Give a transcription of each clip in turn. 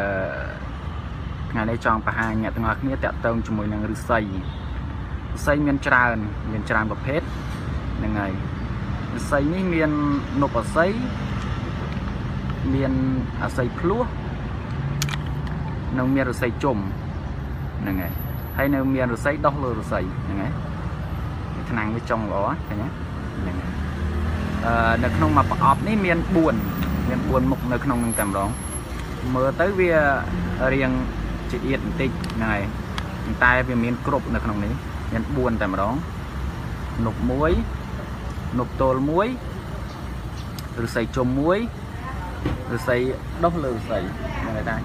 អឺថ្ងៃនេះចង់បង្ហាញអ្នកទាំងអស់គ្នាតាក់ទងជាមួយនឹងឫស្សីឫស្សីមានច្រើនមានច្រើនប្រភេទហ្នឹងហើយឫស្សីនេះមាននប់អស័យមានអស័យភ្លោះនិងមានឫស្សីជុំហ្នឹងហើយហើយនៅមានឫស្សីដោះលើឫស្សីហ្នឹងហើយថ្នាំងវាចុងល្អឃើញទេហ្នឹងហើយអឺនៅក្នុងមួយប្រអប់នេះមាន4មាន4មុខនៅក្នុងនឹងតែម្ដង មើលទៅវារៀងជាអៀតបន្តិចហ្នឹងហើយប៉ុន្តែវាមានគ្រប់នៅក្នុងនេះមាន4តែម្ដងនប់មួយនប់ទល់មួយឫស្សីជុំមួយឫស្សីដុះលើឫស្សីហ្នឹងហើយតា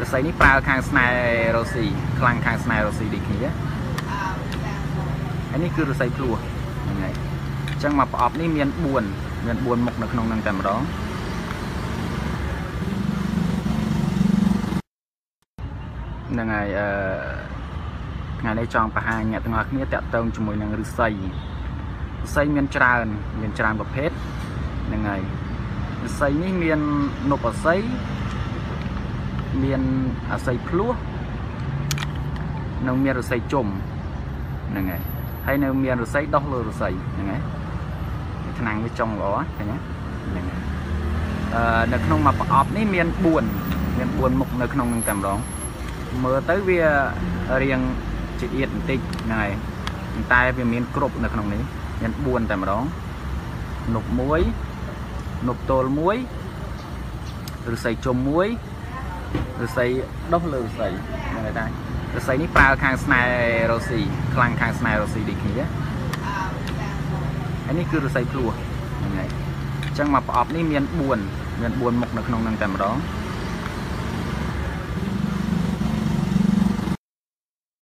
ឫស្សីនេះប្រើខាងស្នែរ៉ូស៊ីខ្លាំងខាងស្នែរ៉ូស៊ីដូចគ្នាហើយនេះគឺឫស្សីភ្លោះហ្នឹងហើយអញ្ចឹងមកប្រអប់នេះមាន4មាន4មុខនៅក្នុងហ្នឹងតែម្ដង ហ្នឹងហើយអឺថ្ងៃនេះចង់បង្ហាញអ្នកទាំងអស់គ្នាតាក់ទងជាមួយនឹងឫស្សីឫស្សីមានច្រើន មានច្រើនប្រភេទហ្នឹងហើយឫស្សីនេះមាននប់អស័យមានអស័យភ្លោះនិងមានឫស្សីជុំហ្នឹងហើយហើយនៅមានឫស្សីដោះលើឫស្សីហ្នឹងហើយថ្នាំងវាចុងល្អឃើញទេហ្នឹងហើយអឺនៅក្នុងមួយប្រអប់នេះមាន4មាន4មុខនៅក្នុងនឹងតែម្ដង មើលទៅវារៀងជាអៀតបន្តិចហ្នឹងហើយប៉ុន្តែវាមានគ្រប់នៅក្នុងនេះមាន4តែម្ដងនប់មួយនប់ទល់មួយឫស្សីជុំមួយឫស្សីដុះលើឫស្សីហ្នឹងហើយតាឫស្សីនេះប្រើខាងស្នែរ៉ូស៊ីខ្លាំងខាងស្នែរ៉ូស៊ីដូចគ្នាហើយនេះគឺឫស្សីភ្លោះហ្នឹងហើយអញ្ចឹងមកប្រអប់នេះមាន4មាន4មុខនៅក្នុងហ្នឹងតែម្ដង